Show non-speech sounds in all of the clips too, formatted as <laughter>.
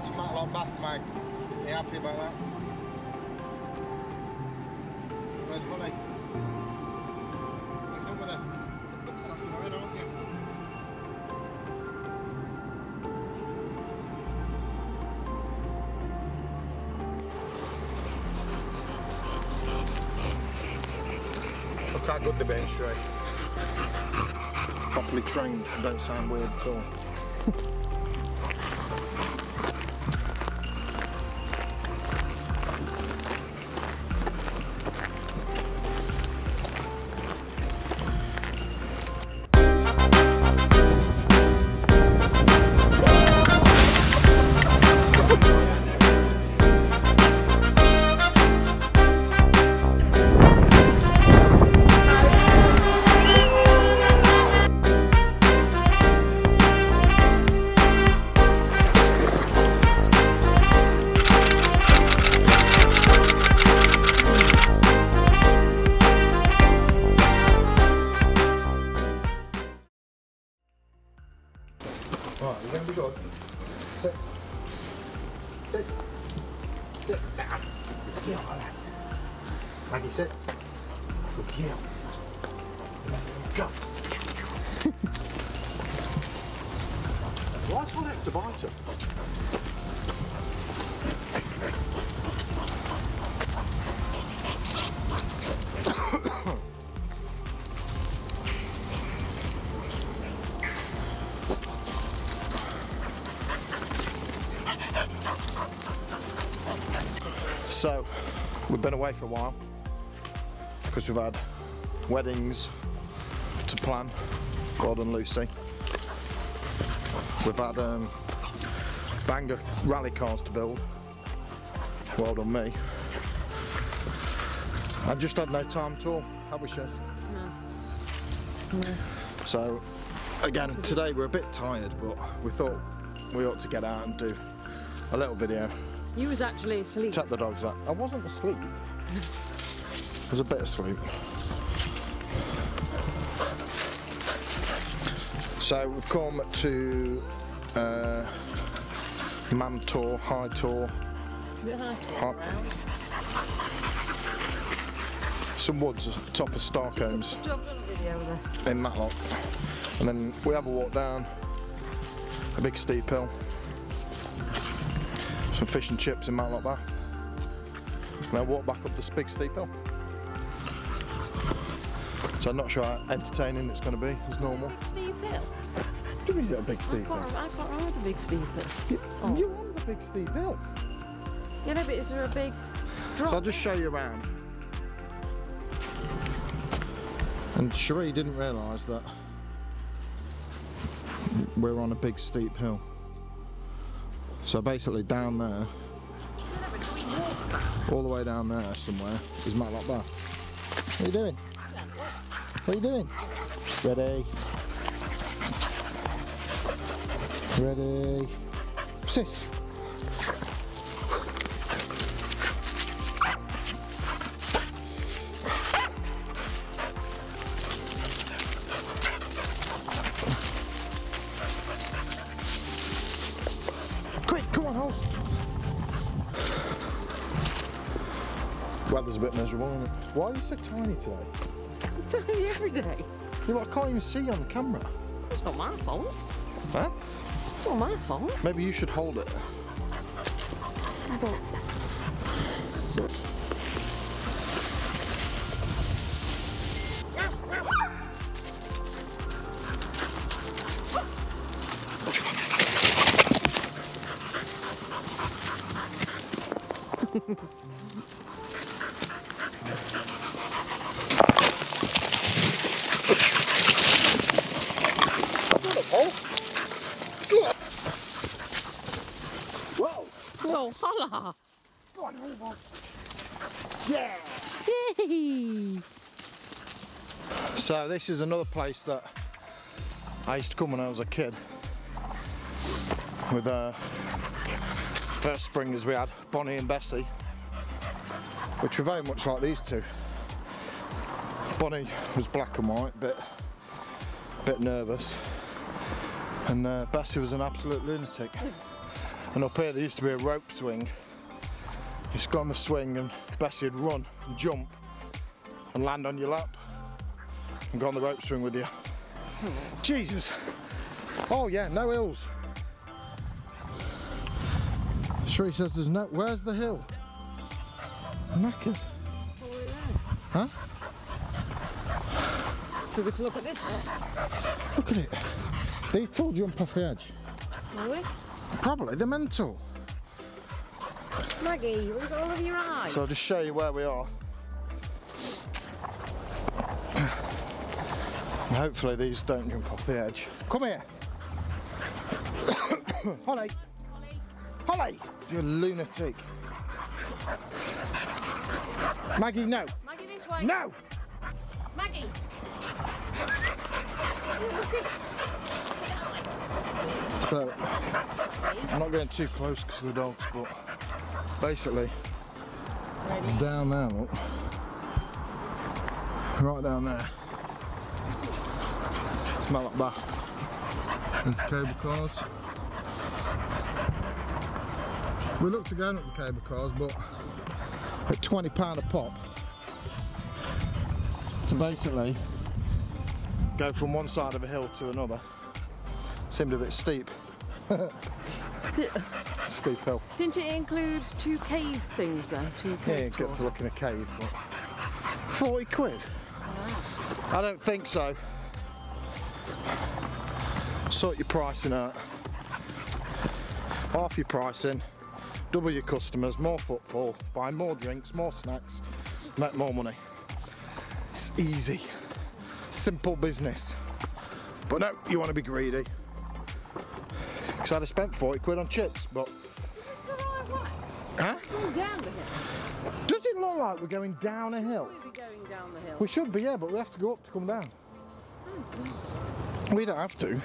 go to Matlock Bath Mag. Are you happy about that? Where's Honey? What have you done with her? Sat her in, haven't you? Look how good they're being straight. Properly trained, don't sound weird at all. <laughs> So, we've been away for a while because we've had weddings to plan, God and Lucy. We've had um, banger rally cars to build. Well done me. I just had no time at all, have we, Shiz? So, again, today we're a bit tired, but we thought we ought to get out and do a little video You was actually asleep. Take the dogs up. I wasn't asleep. I was a bit asleep. So we've come to uh, Mantor, High Tor, high to Hot. around? some woods top of Starkholmes Do you have a video there? in Matlock. And then we have a walk down a big steep hill. Some fish and chips in Matlock Bath. And then walk back up this big steep hill. So I'm not sure how entertaining it's going to be as normal. Big steep hill. Is it a big I steep hill? I can't ride a big steep hill. Oh. You're on the big steep hill. Oh. Yeah, no, but is there a big drop? So I'll just show you around. And Sheree didn't realise that we're on a big steep hill. So basically down there, all the way down there somewhere, is Matlock Bath. What are you doing? What are you doing? Ready? Ready? Sis. Why are you so tiny today? I'm <laughs> Tiny every day. You know, I can't even see you on the camera. It's not my fault. Huh? It's not my fault. Maybe you should hold it. But Whoa! This is another place that I used to come when I was a kid. With uh, first springers we had, Bonnie and Bessie, which were very much like these two. Bonnie was black and white, bit, bit nervous, and uh, Bessie was an absolute lunatic. And up here there used to be a rope swing. You just go on the swing and Bessie would run and jump and land on your lap and go on the rope swing with you. Jesus. Oh yeah, no hills. Shree says there's no, where's the hill? Knackered. Huh? Should we look at this? Look at it. These two jump off the edge. Are we? Probably, they're mental. Maggie, look at all of your eyes. So I'll just show you where we are. And hopefully these don't jump off the edge. Come here. <coughs> Holly. Holly. Holly. You're a lunatic. Maggie, no. Maggie, this way. No. Maggie. So, I'm not going too close because of the dogs, but basically, down there, look. Right down there. Smell like bath. There's the cable cars. We looked again at the cable cars, but at £20 a pop, to basically go from one side of a hill to another, seemed a bit steep. Did, <laughs> Steep hill. didn't it include two cave things then? Two Yeah, cave you get tours? to look in a cave. But 40 quid? I don't think so. Sort your pricing out. Half your pricing, double your customers, more footfall, buy more drinks, more snacks, make more money. It's easy. Simple business. But no, you want to be greedy. Because I'd have spent 40 quid on chips, but. Huh? Going down the hill. Does it look like we're going down a hill? We'll be going down the hill. We should be, yeah, but we have to go up to come down. We don't have to.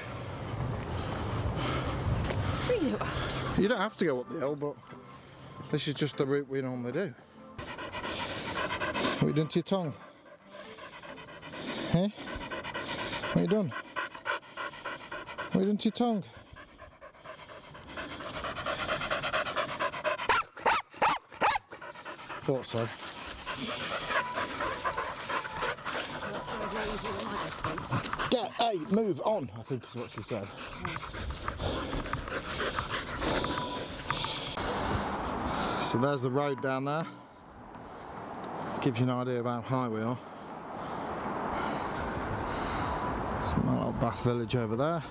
We don't have You don't have to go up the hill, but this is just the route we normally do. What are you doing to your tongue? Hey? What are you done? What are you doing to your tongue? Thought so. Get, hey, move on, I think is what she said. So there's the road down there. Gives you an idea of how high we are. My little Bath village over there.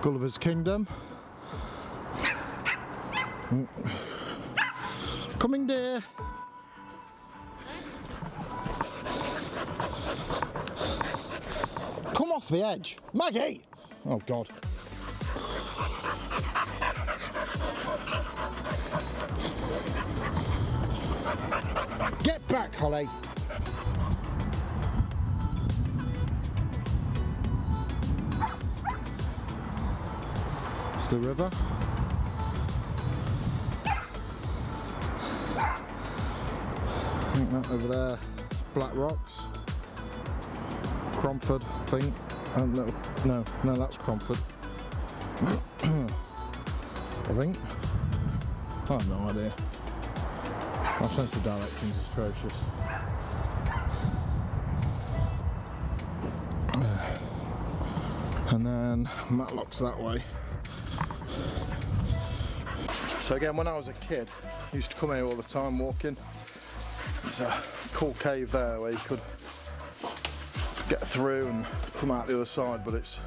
Gulliver's Kingdom. Mm. Coming dear. Come off the edge. Maggie! Oh God. Get back, Holly. It's the river. I think that over there, Black Rocks. Cromford, I think. Uh, no, no, no, that's Cromford. <clears throat> I think. I have no idea. My sense of direction is atrocious. <sighs> And then Matlock's that way. So again, when I was a kid, I used to come here all the time walking. There's a cool cave there where you could through and come out the other side, but it's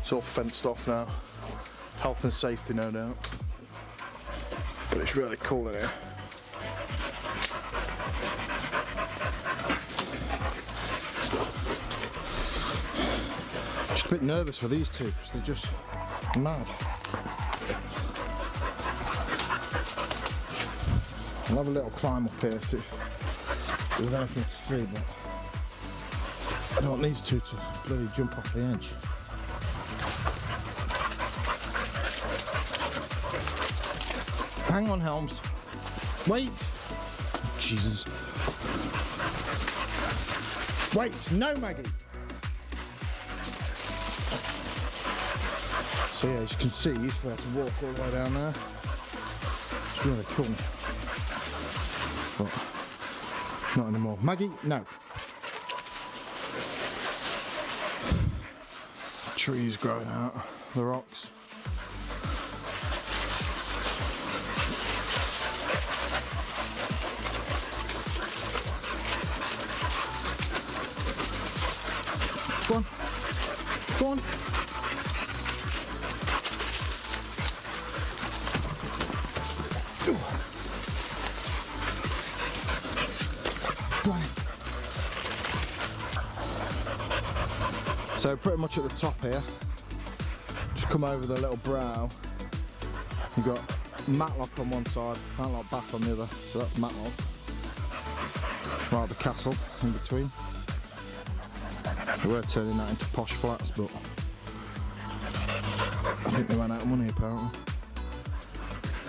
it's all fenced off now. Health and safety, no doubt. But it's really cool in here. Just a bit nervous for these two because they're just mad. I'll have a little climb up here, see if there's anything to see, but I want these two to bloody jump off the edge. Hang on, Helms. Wait. Jesus. Wait, no, Maggie. So yeah, as you can see, you used to able to walk all the way down there. It's really cool. But not anymore. Maggie, no. Trees growing out, the rocks. So pretty much at the top here, just come over the little brow. You've got Matlock on one side, Matlock Bath on the other. So that's Matlock. Right, the castle in between. They were turning that into posh flats, but I think they ran out of money apparently.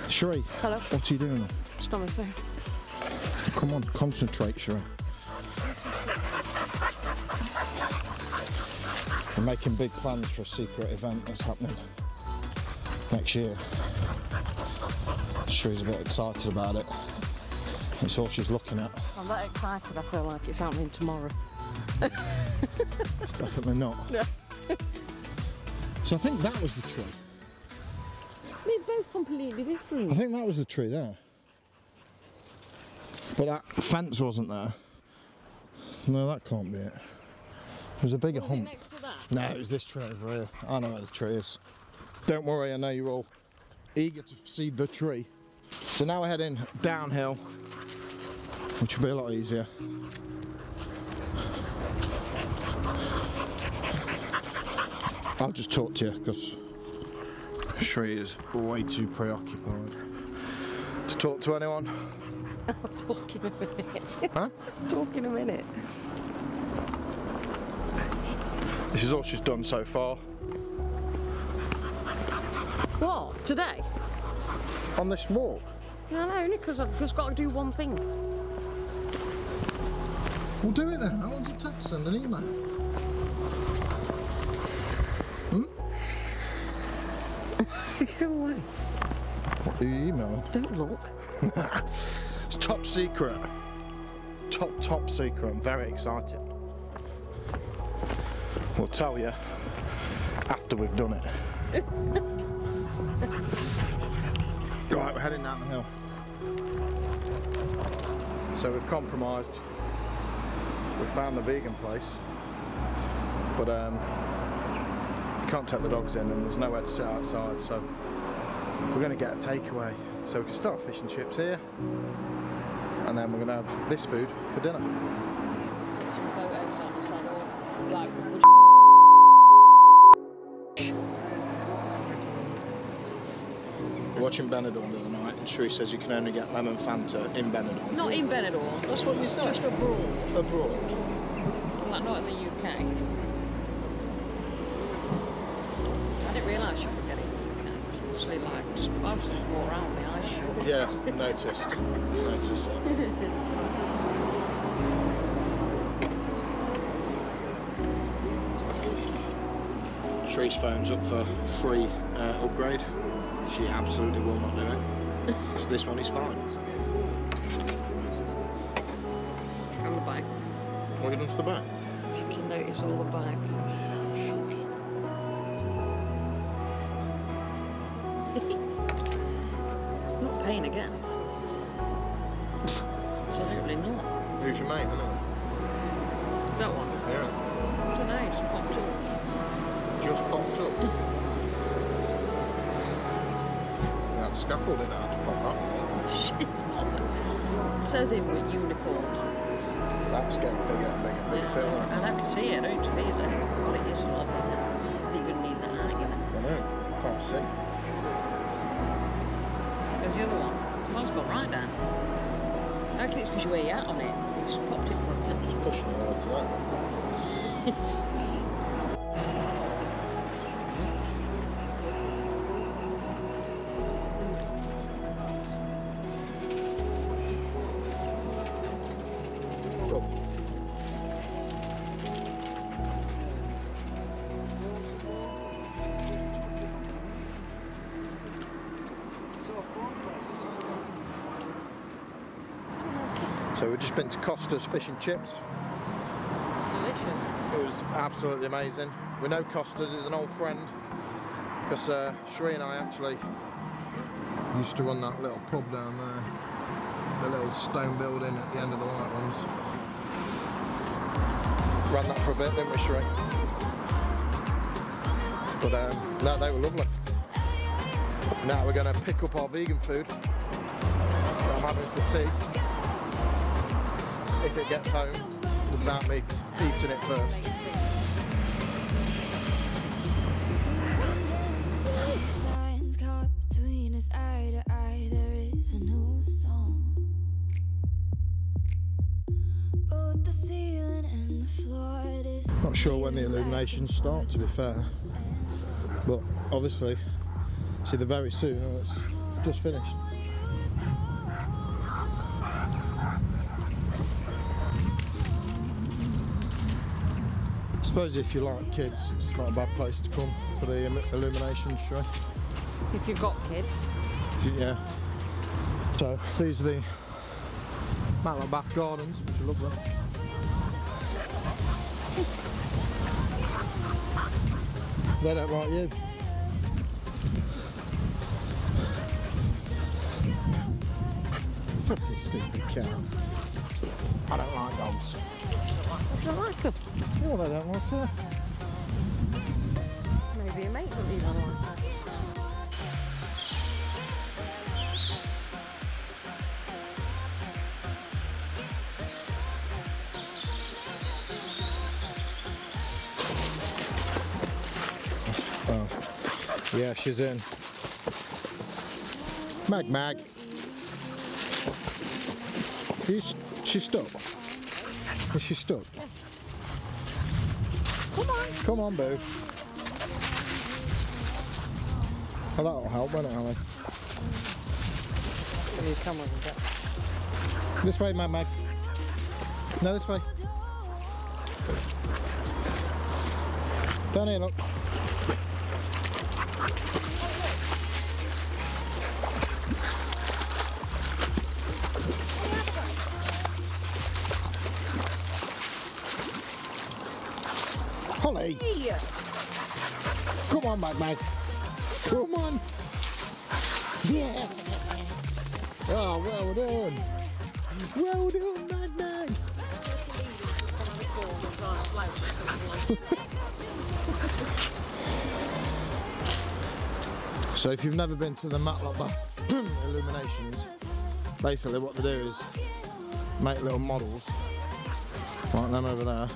Sheree, Hello. what are you doing? Stomach thing. Come on, concentrate, Sheree. We're making big plans for a secret event that's happening next year. Sheree's a bit excited about it. It's all she's looking at. I'm that excited. I feel like it's happening tomorrow. It's definitely not. No. So I think that was the tree. They're both completely different. I think that was the tree there. But that fence wasn't there. No, that can't be it. There's a bigger Was hump. next to that? No, it was this tree over here. I know where the tree is. Don't worry, I know you're all eager to see the tree. So now we're heading downhill, which will be a lot easier. I'll just talk to you because Shree is way too preoccupied to talk to anyone. <laughs> I'll talk in a minute. Huh? talk in a minute. This is all she's done so far What? Today? on this walk. No, no, only because I've just got to do one thing. We'll do it then. I want to text send an email. Hmm? <laughs> Go away. What are you emailing? Don't look. <laughs> It's top secret. Top, top secret. I'm very excited. We'll tell you after we've done it. <laughs> right, we're heading down the hill. So we've compromised. We've found the vegan place. But um, you can't take the dogs in and there's nowhere to sit outside. So we're going to get a takeaway. So we can start fish and chips here and then we're gonna have this food for dinner. Some photos on the side or like watching Benidorm the other night, and Sheree says you can only get lemon Fanta in Benidorm. not in Benidorm. That's what you said. Just abroad. Abroad. Like not in the UK. I didn't realise you could get it in the UK. Obviously, like just obviously just walk around the ice shop. Yeah, noticed. noticed. <laughs> Sheree's phone's up for free uh, upgrade. She absolutely will not do it. <laughs> so this one is fine. And the bag. What have you done to the back? You can notice all the bag. <laughs> not paying again. <laughs> Absolutely not. Who's your mate, anyway? That one. Yeah. I don't know, just popped up. Just popped up. Scaffolding had to pop up. Shit's not. It says in with unicorns. That's getting bigger and bigger. Big Yeah, feel that. and I can see it, I don't feel it. What it is, I think. I think you're gonna need that argument. I know. Can't see. There's the other one. Mine's gone right down. I think it's because you wear your hat on it. So you just popped it properly. Just pushing it over to that. <laughs> Kostas Fish and Chips. Delicious. It was absolutely amazing. We know Kostas is an old friend because uh, Shree and I actually used to run that little pub down there, the little stone building at the end of the White Ones. Ran that for a bit, didn't we, Shree? But um, no, they were lovely. Now we're going to pick up our vegan food I'm having for tea. If it gets home, without me eating it first. Not sure when the something illuminations start, to be fair. But obviously, see the very soon. Oh, it's just finished. I suppose if you like kids, it's not a bad place to come for the illumination show. If you've got kids. Yeah. So these are the Matlock Bath Gardens, which are lovely. They don't like you. Fucking stupid cat. I don't like dogs. I don't like them. Well, they don't like her. Maybe a mate like that. Oh. Yeah, she's in. Mag Mag. She's, she stuck? Is she stuck? Come on. Come on, boo. Oh, that'll help, won't it, Ali? You come on, get. This way, Mag Mag. No, this way. Down here, look. Come on, Mag Mag. Come on. Yeah. Oh, well done. Well done, Mag Mag. <laughs> So if you've never been to the Matlock <clears throat> illuminations, basically what they do is make little models, like them over there,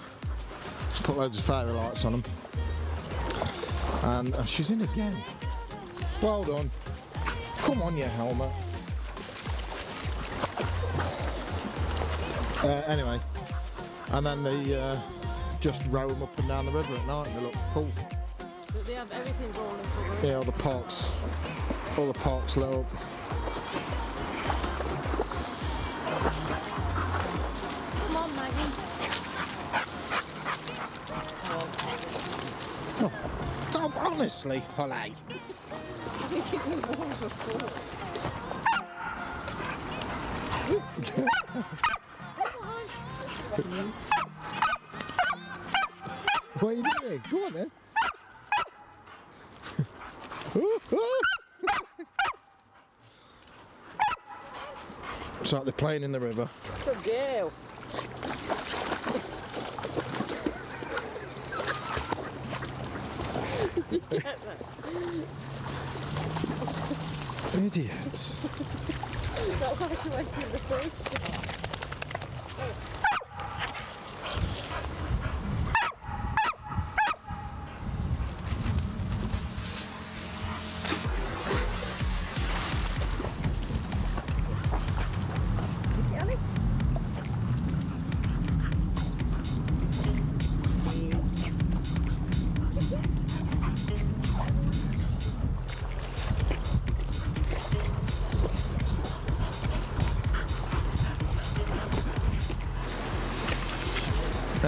put loads of fairy lights on them, and uh, she's in again. Well done. Come on, your helmet. Uh, anyway, and then they uh, just row them up and down the river at night. and They look cool. But they have everything and covered. Yeah, all the parks, all the parks lit up. Honestly, Holly. I think it was one before. What are you doing? Go on then. it's like they're playing in the river. Good girl. Idiots. That's why she went in the first. Alex?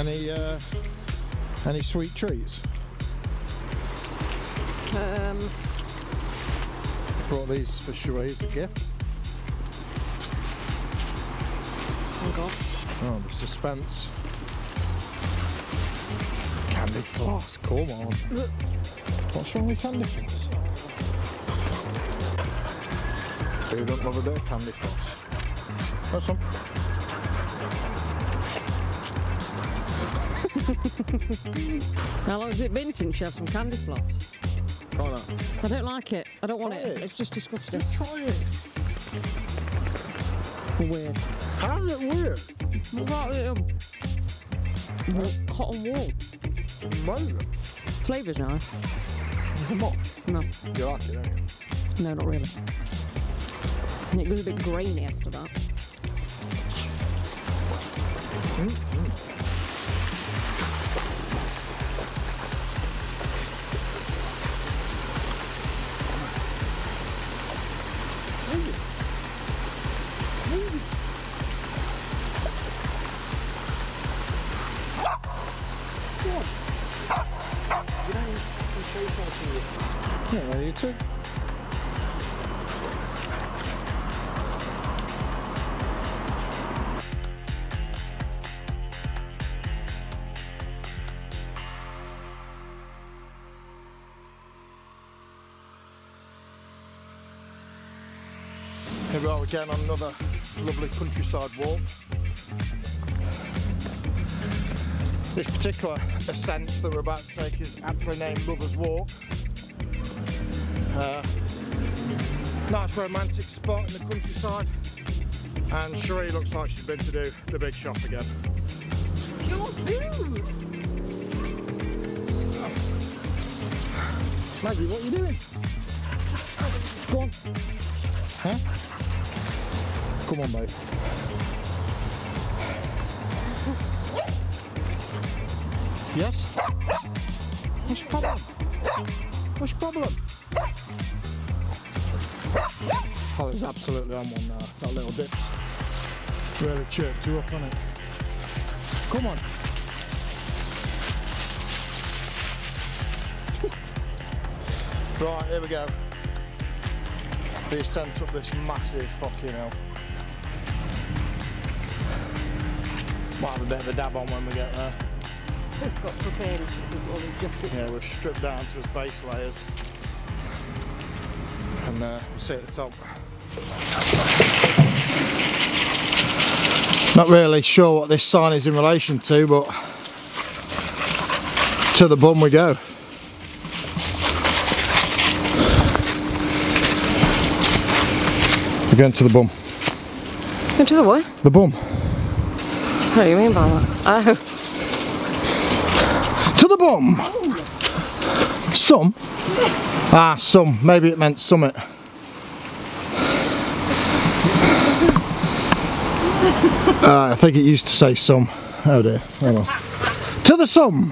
Any uh, any sweet treats? Um, Brought these for Sheree as a gift. Oh god. Oh, the suspense. Candy floss, come on. What's wrong with candy floss? Who don't love a bit of candy floss? Have some. How long has it been since you had some candy floss? Try that. I don't like it. I don't want it. it. It's just disgusting. Try it. Weird. How is it weird? What about it? Um, and warm. Amazing. Flavour's nice. Come on. No, You like it, don't you? no, not really. And it goes a bit grainy after that. Yeah, Here we are again on another lovely countryside walk. This particular ascent that we're about to take is aptly named Lover's Walk. Uh, nice romantic spot in the countryside and Sheree looks like she's been to do the big shop again. Food! Maggie, what are you doing? Go on. Huh? Come on, mate. Yes? What's your problem? What's your problem? Oh, it's absolutely on one now. That little dip's really chirped you up on it. Come on. <laughs> Right, here we go. The ascent up this massive fucking hill. Might have a bit of a dab on when we get there. We've got prepared with all these jackets. Yeah, we've stripped down to its base layers. And uh, we'll see at the top. Not really sure what this sign is in relation to, but to the bum we go. We're going to the bum. Into the what? The bum. What do you mean by that? Oh, To the bum! Some? Ah, some. Maybe it meant summit. Uh, I think it used to say some. Oh dear. Oh well. To the sum!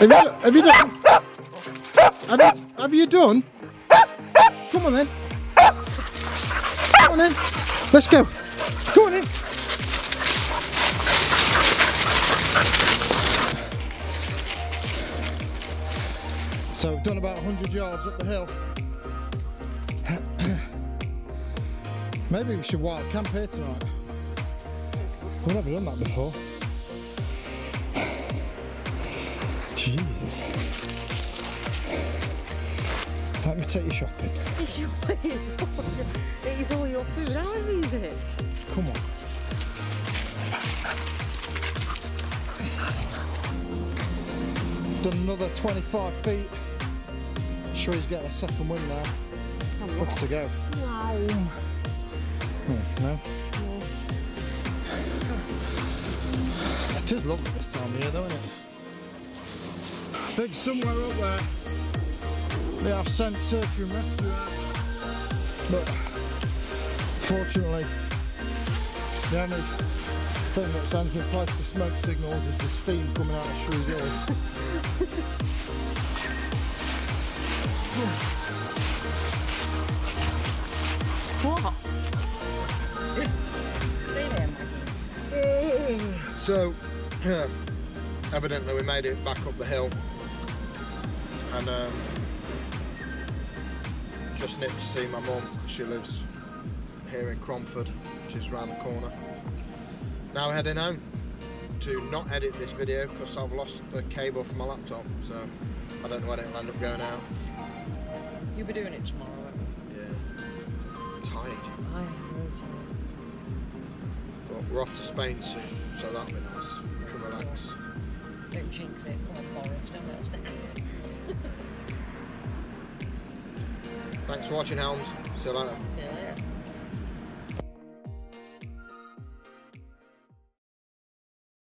Have you, have you done? Have you, have you done? Come on then. Come on then. Let's. Go 100 yards up the hill. <coughs> Maybe we should wild camp here tonight. We've never done that before. <sighs> Jeez. Let me take you shopping. <laughs> it's your it's all, it's all your food. How heavy is it? Come on. Done another 25 feet. Sure he's getting a second wind now. What's to go? Hmm, no? It is lovely this time of year though, isn't it? I think somewhere up there they have sent search and rescue out. But fortunately the only thing that stands in place for smoke signals is the steam coming out of Shrewsbury. <laughs> Stay there, <clears throat> evidently we made it back up the hill and um, just nipped to see my mum. She lives here in Cromford, which is round the corner. Now we're heading home to not edit this video because I've lost the cable from my laptop, so I don't know when it'll end up going out. You'll be doing it tomorrow. won't you? Yeah. Tired. I am really tired. But we're off to Spain soon, so that'll be nice. We can relax. Don't jinx it. Come on, Boris. Don't let us down. Thanks for watching, Helms. See you later. See you later.